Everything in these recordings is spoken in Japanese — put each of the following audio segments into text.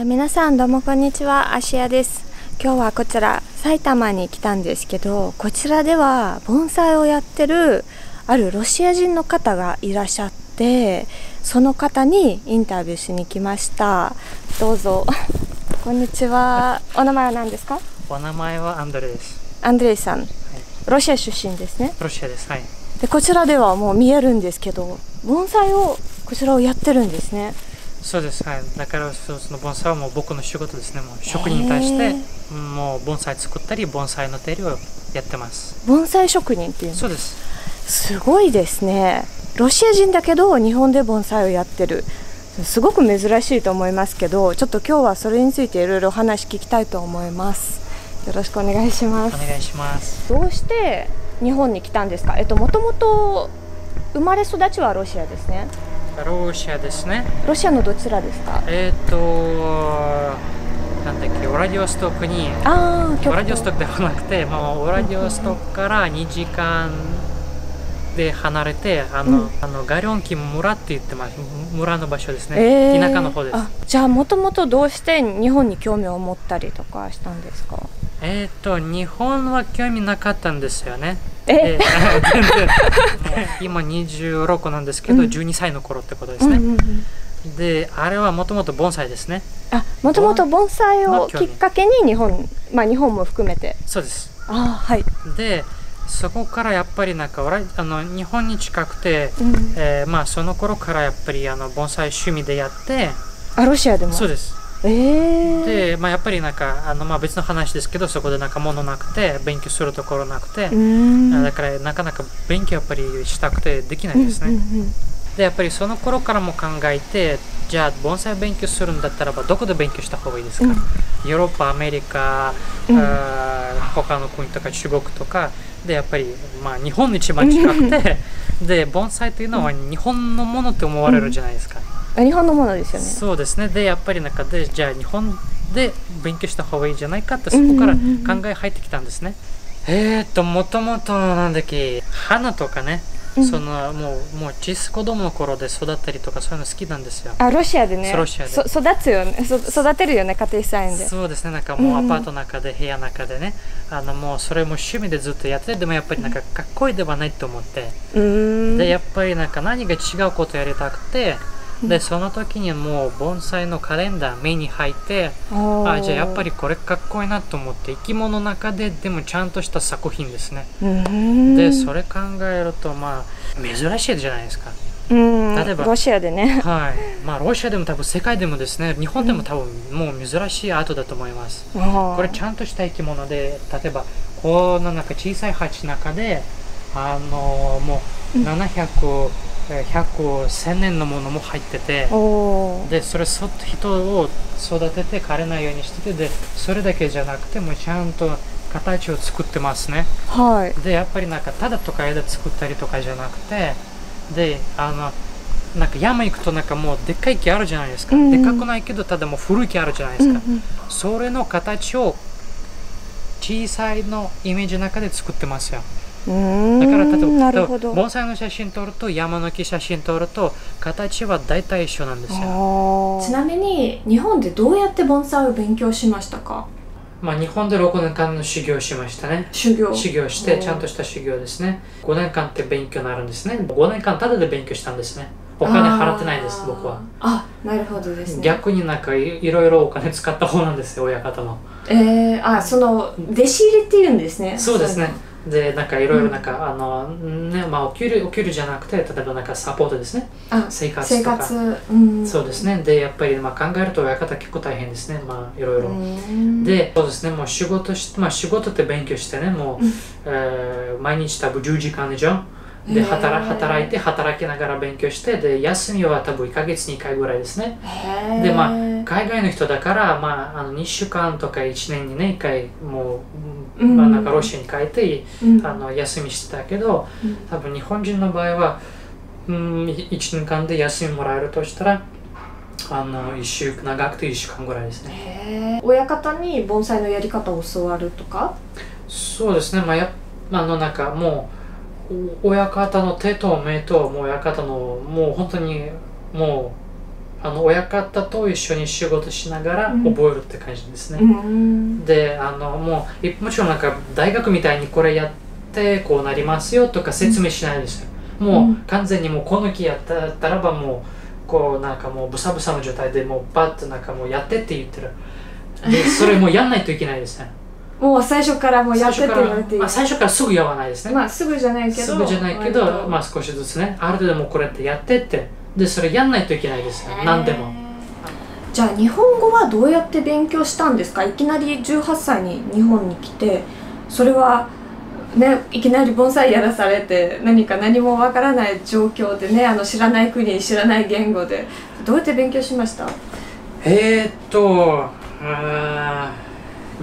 はい、皆さんどうもこんにちは、アシアです。今日はこちら埼玉に来たんですけど、こちらでは盆栽をやってるあるロシア人の方がいらっしゃって、その方にインタビューしに来ました。どうぞ。こんにちは。お名前は何ですか？お名前はアンドレです。アンドレイさん。ロシア出身ですね。ロシアです。はい。でこちらではもう見えるんですけど、盆栽をこちらをやってるんですね。そうです。はい。だからそその盆栽はもう僕の仕事ですね。もう職人に対してもう盆栽作ったり盆栽の手入れをやってます。盆栽職人っていうのそうです。すごいですねロシア人だけど日本で盆栽をやってるすごく珍しいと思いますけどちょっと今日はそれについていろいろお話聞きたいと思いますよろしくお願いしますお願いします。どうして日本に来たんですか？えっともともと生まれ育ちはロシアですねロシアですね。ロシアのどちらですか？えっ、となんだっけ、オラディオストクにああオラディオストクではなくて、まあ、オラディオストクから2時間で離れて、あの、うんあのガリョンキ村って言ってます。村の場所ですね。えー田舎の方です。あじゃあもともとどうして日本に興味を持ったりとかしたんですか？えっ、と、日本は興味なかったんですよね。え？今26なんですけど、うん12歳の頃ってことですね。うんうんうんで、あれはもともと盆栽ですね。あもともと盆栽をきっかけに日本まあ日本も含めてそうです。あはい、で、そこからやっぱりなんか、あの日本に近くて、うん、えーまあその頃からやっぱりあの盆栽趣味でやって、あロシアでも？そうです。えー、で、まあやっぱりなんか、あのまあ別の話ですけど、そこでなんか物なくて、勉強するところなくて、だからなかなか勉強やっぱりしたくてできないですね。うんうんでやっぱりその頃からも考えてじゃあ盆栽勉強するんだったらばどこで勉強した方がいいですか、うん。ヨーロッパアメリカ、うん。他の国とか中国とか。でやっぱり、まあ、日本に一番近くてで盆栽というのは日本のものって思われるじゃないですか、あ日本のものですよね。そうですね。でやっぱり中でじゃあ日本で勉強した方がいいじゃないかってそこからうんうんうん考え入ってきたんですね、えー、っともともとなんだっけ。花とかね、うん。そのもうもう小さい子供の頃で育ったりとかそういうの好きなんですよ。あロシアでね。ロシアで。そ育つよね。そ育てるよね家庭菜園で。そうですね。なんかもううんアパートの中で部屋の中でね。あのもうそれも趣味でずっとやっててでもやっぱりなんかかっこいいではないと思って、うーん。でやっぱりなんか何が違うことやりたくてでその時にもう盆栽のカレンダー目に入ってあじゃあやっぱりこれかっこいいなと思って生き物の中ででもちゃんとした作品ですね。でそれ考えるとまあ珍しいじゃないですか。うん。例えばロシアでね。はい。まあロシアでも多分世界でもですね日本でも多分もう珍しいアートだと思います。ここれちゃんとした生き物で例えばこのなんか小さい鉢の中であのもう700、えー100、1000年のものも入っててでそれそっと人を育てて枯れないようにしててでそれだけじゃなくてもうちゃんと形を作ってますね。はい。でやっぱりなんかただとか枝作ったりとかじゃなくてであのなんか山行くとなんかもうでっかい木あるじゃないですか、うん。でかくないけどただもう古い木あるじゃないですか、うんうん。それの形を小さいのイメージの中で作ってますよだから例えばなるほど。盆栽の写真撮ると山の木写真撮ると形は大体一緒なんですよ。あちなみに日本でどうやって盆栽を勉強しましたか？まあ日本で6年間の修行をしましたね。修行。修行してちゃんとした修行ですね。5年間って勉強になるんですね。5年間ただで勉強したんですね。お金払ってないです僕は。あなるほどですね。逆になんかいいろいろお金使った方なんですよ親方の。えー、あその弟子入れっていうんですね。そうですねでなんかいろいろなんか、あのねまあお給料お給料じゃなくて例えばなんかサポートですね。あ生活とか。生活うん。そうですね。でやっぱりまあ考えると親方結構大変ですね。まあいろいろ、うんでそうですね。もう仕事しまあ仕事って勉強してねもう、うん。えー毎日多分10時間以上で働働いて働きながら勉強してで休みは多分1ヶ月に1回ぐらいですね。でまあ海外の人だから、まあ、あの2週間とか1年にね1回もう、うん。まあ、なんかロシアに帰ってうん。あの休みしてたけどうん。多分日本人の場合は、うん、1年間で休みもらえるとしたらあの1週長くて1週間ぐらいですね。親方に盆栽のやり方を教わるとか？そうですね。まあやあのなんかもうお親方の手と目ともう親方のもう本当にもうあの親方と一緒に仕事しながらうん。覚えるって感じですね、うん。であのもういもちろんなんか大学みたいにこれやってこうなりますよとか説明しないですよ、もうん。う完全にもうこの木やったらばもうこうなんかもうブサブサの状態でもうバッとなんかもうやってって言ってる。でそれもうやんないといけないですねもう最初からもうやってって言われていいまあ、最初からすぐやわないですね、まあすぐじゃないけどすぐじゃないけどまあ少しずつね。ある程度もうこれってやってって。でそれやんないといけないですよ。何でも。じゃあ日本語はどうやって勉強したんですか？いきなり18歳に日本に来てそれはねいきなり盆栽やらされて何か何もわからない状況でねあの知らない国知らない言語でどうやって勉強しました？えー、っとあー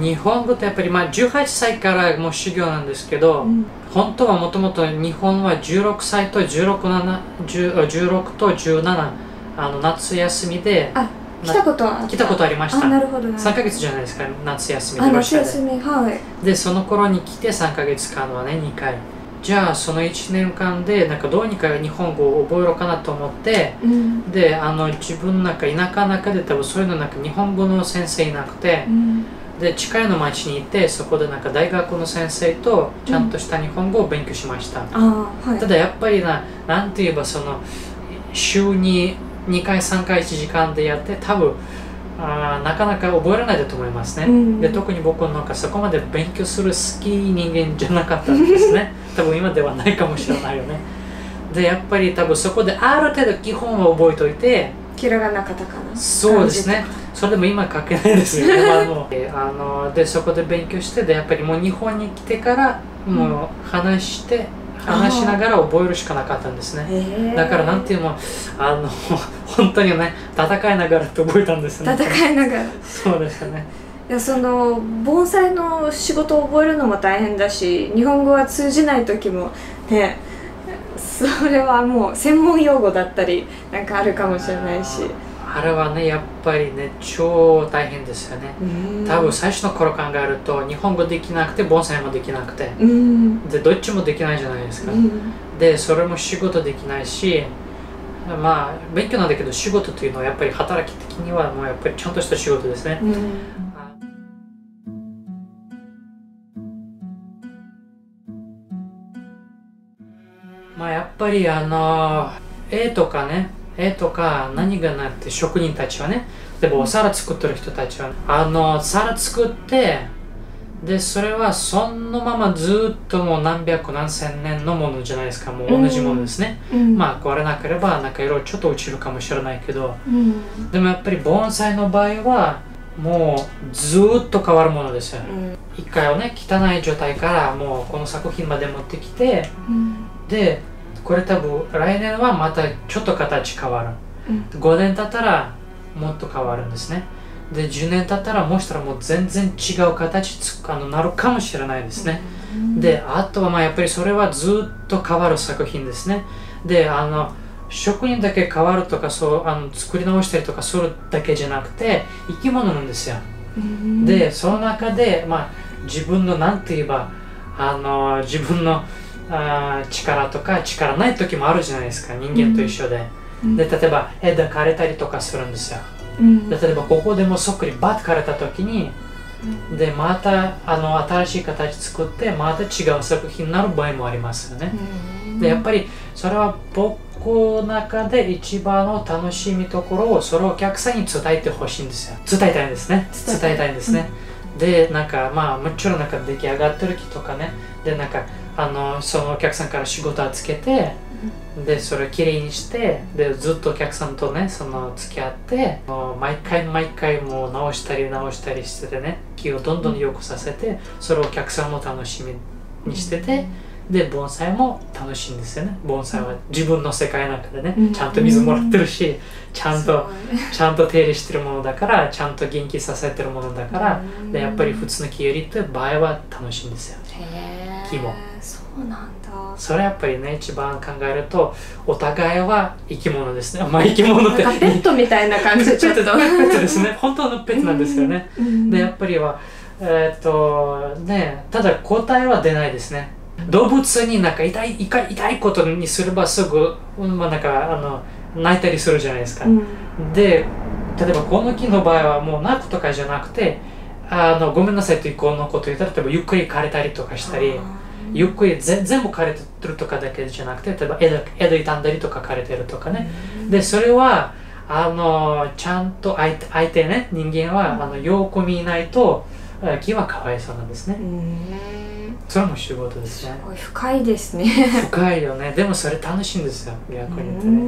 日本語ってやっぱりまあ18歳からもう修行なんですけど、うん。本当はもともと日本は16歳と16 7 10 16と17あの夏休みであ来たこと来たことありました。あなるほど。な3ヶ月じゃないですか夏休みあで夏休みはい。でその頃に来て3ヶ月間はね2回。じゃあその1年間でなんかどうにか日本語を覚えろうかなと思ってうん。であの自分なんか田舎の中で多分そういうのなんか日本語の先生いなくてうんで近いの町にいてそこでなんか大学の先生とちゃんとした日本語を勉強しました、あーはい。ただやっぱりななんて言えばその週に2回3回1時間でやって多分あーなかなか覚えられないだと思いますね、うん。で特に僕なんかそこまで勉強する好き人間じゃなかったんですね。多分今ではないかもしれないよね。でやっぱり多分そこである程度基本は覚えておいてひらがなカタカナ。そうですね。それでも今書けないですよね、まあ、もうえあのでそこで勉強してでやっぱりもう日本に来てからもう話して、話しながら覚えるしかなかったんですね。だからなんていうのあの本当にね戦いながらって覚えたんですね。戦いながら。そうですよね。いやその盆栽の仕事を覚えるのも大変だし日本語は通じない時もねそれはもう専門用語だったりなんかあるかもしれないし。あれはねやっぱりね超大変ですよね。うん。多分最初の頃考えると日本語できなくて盆栽もできなくて。うん。でどっちもできないじゃないですか、うん。でそれも仕事できないしまあ勉強なんだけど仕事というのはやっぱり働き的にはもうやっぱりちゃんとした仕事ですね、まあやっぱりあの絵とかね絵とか何がなって職人たちはね例えばお皿作ってる人たちはあの皿作ってでそれはそのままずっともう何百何千年のものじゃないですか。もう同じものですね、うん。まあ壊れなければなんか色々ちょっと落ちるかもしれないけど。うん。でもやっぱり盆栽の場合はもうずーっと変わるものですよ。うん。一回をね汚い状態からもうこの作品まで持ってきてうん。でこれ多分来年はまたちょっと形変わる。うん。5年経ったらもっと変わるんですね。で10年経ったらもしかしたらもう全然違う形つあのなるかもしれないですね。であとはまあやっぱりそれはずっと変わる作品ですね。であの職人だけ変わるとかそうあの作り直したりとかするだけじゃなくて生き物なんですよ。うん。でその中で、まあ、自分の何て言えばあの自分のあー力とか力ない時もあるじゃないですか。人間と一緒で、うん。で例えば枝枯れたりとかするんですよ。うん。で例えばここでもそっくりバッと枯れた時にでまたあの新しい形作ってまた違う作品になる場合もありますよね、でやっぱりそれは僕の中で一番の楽しみところをそれをお客さんに伝えてほしいんですよ。伝えたいんですね。伝えたい。んですね、でなんかまあもちろんなんか出来上がってる木とかね。でなんかあのそのお客さんから仕事をつけてでそれをきれいにしてでずっとお客さんとねその付き合ってもう毎回毎回もう直したり直したりしててね木をどんどん良くさせてそれをお客さんも楽しみにしててで盆栽も楽しいんですよね。盆栽は自分の世界の中でねうん。ちゃんと水もらってるしちゃんとちゃんと手入れしてるものだからちゃんと元気させてるものだからでやっぱり普通の木よりって場合は楽しいんですよ。木も。そうなんだ。それはやっぱりね一番考えるとお互いは生き物ですね。まあ生き物って。ペットみたいな感じ。ペちょっと。ペットですね。本当のペットなんですよね。うん。でやっぱりはえーっとねただ答えは出ないですね動物になんか痛い痛い痛いことにすればすぐ、うんまあ、なんかあの泣いたりするじゃないですか、うん。で例えばこの木の場合はもう泣くとかじゃなくてあのごめんなさいとこのこと言ったら例えばゆっくり枯れたりとかしたりゆっくりぜ全部枯れてるとかだけじゃなくて例えば枝枝傷んだりとか枯れてるとかね、でそれはあのちゃんと相手相手ね人間は、あのよく見ないとあ木はかわいそうなんですね。うんそれも仕事ですねすごい深いですね。深いよね。でもそれ楽しいんですよ。逆に言ってうね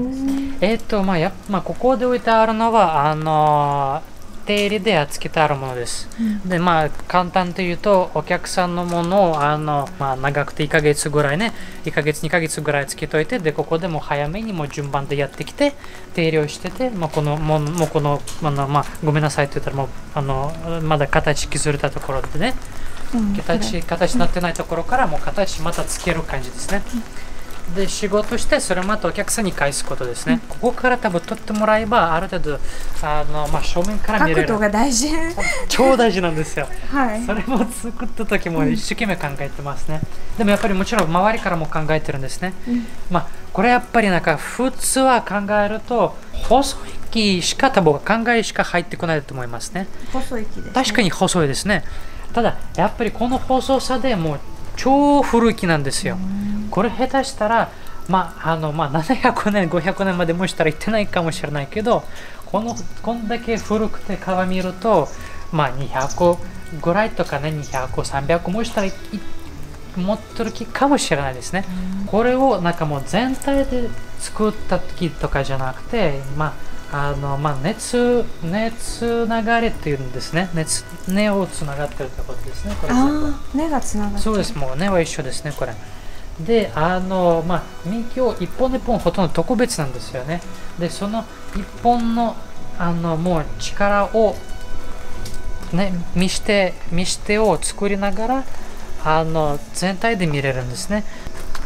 ん。えっ、とまあやっまあここで置いてあるのはあの手入れで扱ってあるものです、でまあ簡単と言うとお客さんのものをあの、まあ、長くて1ヶ月ぐらいね。1ヶ月2ヶ月ぐらいつけといてでここでも早めにもう順番でやってきて手入れをしてて、まあ、このもうもうこのあの、まあ、ごめんなさいって言ったらもうあのまだ形削れたところでね形形になってないところからもう形またつける感じですね。で仕事してそれをまたお客さんに返すことですね。ここから多分取ってもらえばある程度あの、まあ、正面から見れる角度が大事 超大事なんですよ。はいそれも作った時も一生懸命考えてますね。でもやっぱりもちろん周りからも考えてるんですね。うんまあこれやっぱりなんか普通は考えると細い木しか多分考えしか入ってこないと思いますね。細い木です、ね、確かに細いですね。ただやっぱりこの細さでもう超古い木なんですよ。これ下手したらまああのまあ700年500年までもしたら行ってないかもしれないけどこのこんだけ古くて皮見るとまあ200ぐらいとかね200300もしたらい持ってる木かもしれないですね。これをなんかもう全体で作った木とかじゃなくてまああのまあ熱熱流れっていうんですね。熱根をつながってるってことですねこれ。ああ根がつながってる。そうです。もう根は一緒ですねこれ。であのまあ幹を一本一本ほとんど特別なんですよね。でその一本のあのもう力をね見して見してを作りながらあの全体で見れるんですね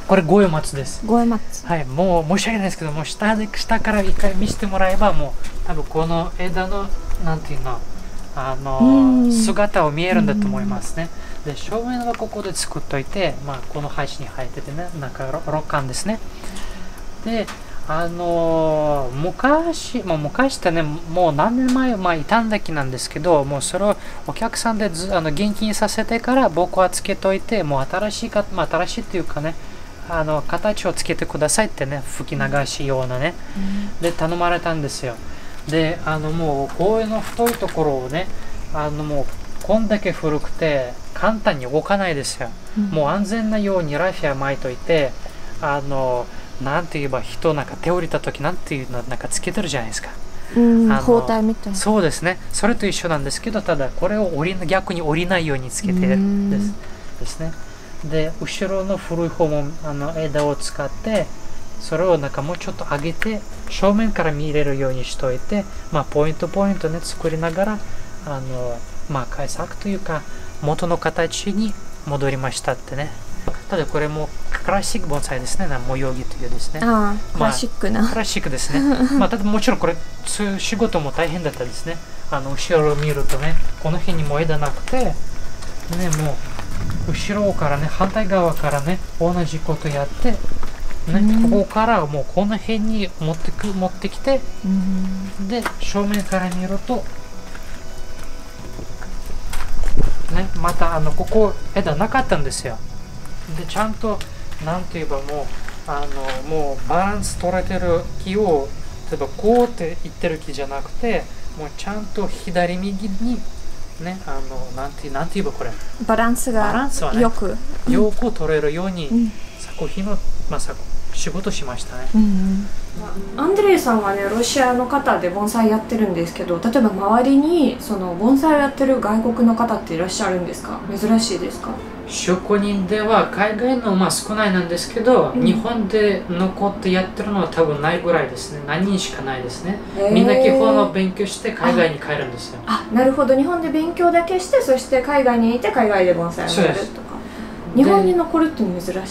これ五葉松です五重松はい、もう申し訳ないですけども下で下から一回見せてもらえばもう多分この枝のなんていうのあのうん姿を見えるんだと思いますね。で正面はここで作っといて、まあ、この配に生えててねなんかろ六巻ですね。であの昔、まあ、昔ってねもう何年前、まあ、いたんだけなんですけどもうそれをお客さんでずあの現金させてから僕はつけといてもう新しいか、まあ、新しいっていうかねあの形をつけてくださいってね吹き流しようなねで頼まれたんですよ。であのもうこういうの太いところをねあのもうこんだけ古くて簡単に動かないですよ、もう安全なようにラフィア巻いといてあのなんて言えば人なんか手降りた時なんていうのなんかつけてるじゃないですか。うん包帯みたいな。そうですね。それと一緒なんですけどただこれを折り逆に折りないようにつけてうん。ですですねで後ろの古い方もあの枝を使ってそれをなんかもうちょっと上げて正面から見れるようにしといて、まあ、ポイントポイントね作りながらあの、まあ、改作というか元の形に戻りましたってねただこれもクラシック盆栽ですねな模様着というですねああクラシックな、クラシックですね。まあ、ただもちろんこれ、仕事も大変だったですね。あの、後ろを見るとね、この辺にも枝なくて、ね、もう、後ろからね、反対側からね、同じことやって、ね、うんここからもうこの辺に持ってく、持ってきて、うんで、正面から見ると、ね、またあの、ここ枝なかったんですよ。で、ちゃんと、なんて言えばもう、あの、もうバランス取れてる木を、例えばこうって言ってる木じゃなくて、もうちゃんと左右に、ね、あの、なんて、なんて言えばこれ、バランスがンスはねよく、よく取れるようにうん。作品を、まあ、作仕事しましたね。うんアンドレイさんはねロシアの方で盆栽やってるんですけど例えば周りにその盆栽をやってる外国の方っていらっしゃるんですか？珍しいですか？職人では海外のまあ少ないなんですけど、うん。日本で残ってやってるのは多分ないぐらいですね。何人しかないですね。みんな基本を勉強して海外に帰るんですよあなるほど日本で勉強だけしてそして海外にいて海外で盆栽をやるとか日本に残るって珍しいで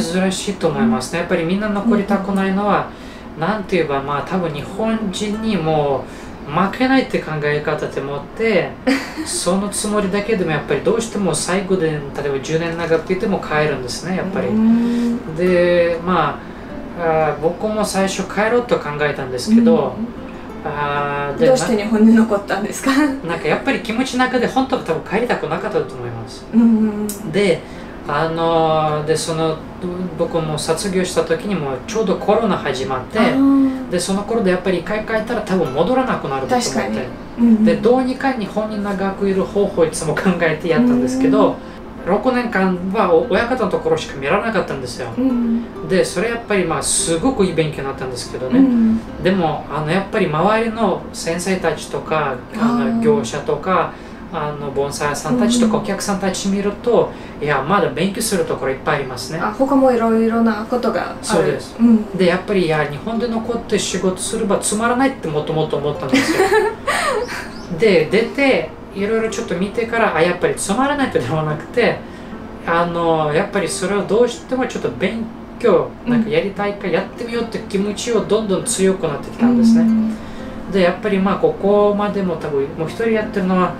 すね。珍しいと思いますね。やっぱりみんな残りたくないのは、なんて言えばまあ多分日本人にも負けないって考え方でもって そのつもりだけでもやっぱりどうしても最後で例えば10年長くいても帰るんですねやっぱり、うん。でまあ僕も最初帰ろうと考えたんですけど、あどうして日本に残ったんですか？ななんかやっぱり気持ちの中で本当は多分帰りたくなかったと思います。うん。であのでその僕も卒業した時にもちょうどコロナ始まってでその頃でやっぱり一回帰ったら多分戻らなくなると思ってうんでどうにか日本に長くいる方法をいつも考えてやったんですけど6年間はお親方のところしか見られなかったんですよ。うんでそれやっぱりまあすごくいい勉強になったんですけどね、うんでもあのやっぱり周りの先生たちとかあの業者とかあの盆栽屋さんたちとかうん。お客さんたち見ると、いやまだ勉強するところいっぱいありますね。あ他もいろいろなことがある。そうです。うん。でやっぱりいや日本で残って仕事すればつまらないってもともと思ったんですよ。で出ていろいろちょっと見てからあやっぱりつまらないとではなくてあのやっぱりそれをどうしてもちょっと勉強なんかやりたいからやってみようって気持ちをどんどん強くなってきたんですね、でやっぱりまあここまでも多分もう一人やってるのは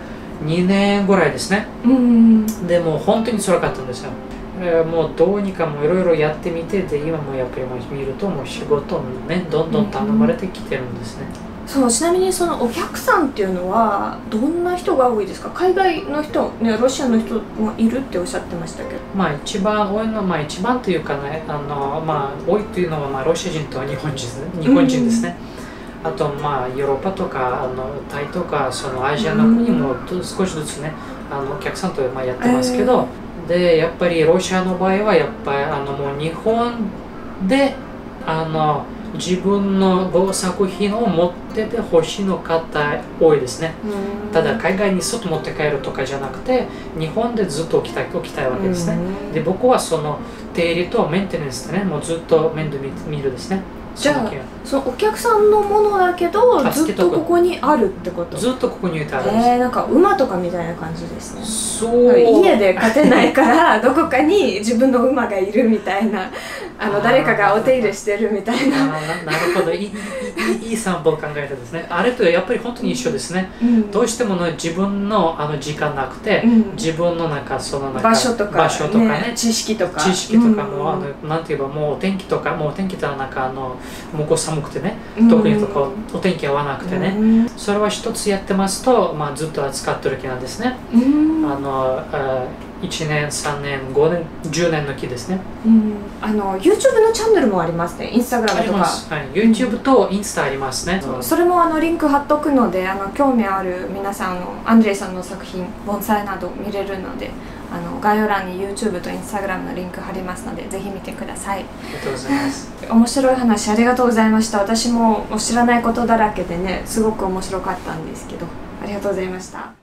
2年ぐらいですね。うん。うんでもう本当に辛かったんですよ、えーもうどうにかもいろいろやってみてで今もやっぱりもう見るともう仕事もねどんどん頼まれてきてるんですね、そうちなみにそのお客さんっていうのはどんな人が多いですか？海外の人、ね、ロシアの人もいるっておっしゃってましたけど。まあ一番多いのはまあ一番というかねあのまあ多いというのはまあロシア人と日本人日本人ですね、あとまあヨーロッパとかあのタイとかそのアジアの国もと少しずつねあのお客さんとまあやってますけど、でやっぱりロシアの場合はやっぱりあのもう日本であの自分の作品を持っててほしいの方多いですね。ただ海外に外持って帰るとかじゃなくて日本でずっと置きたい置きたいわけですね、で僕はその手入れとメンテナンスでねもうずっと面倒見見るですね。じゃあそのお客さんのものだけどあずっとここにあるってこと？ずっとここに置いてあるえー、なんか馬とかみたいな感じですね。そう。家で勝てないから どこかに自分の馬がいるみたいなあの誰かがお手入れしてるみたいな、ななるほど。いいいい散歩を考えたですね。あれとやっぱり本当に一緒ですね。うん。どうしてもね自分のあの時間なくて、うん。自分のなんかその場所とか場所とかね知識とか。知識とかも、うんあのなんて言えばもうお天気とかもうお天気ってなんかあの向こう寒くてね、うん特にとかお天気合わなくてね、うんそれは一つやってますと、まあ、ずっと扱ってる木なんですね、うん。あのあ1年3年5年10年の木ですね。うん。あの YouTube のチャンネルもありますね。インスタグラあムとかはい、YouTube とインスタありますね、そう。それもあのリンク貼っとくのであの興味ある皆さんあのアンドレイさんの作品盆栽など見れるのであの概要欄に YouTube と Instagram のリンク貼りますのでぜひ見てください。ありがとうございます。面白い話ありがとうございました。私も知らないことだらけでねすごく面白かったんですけどありがとうございました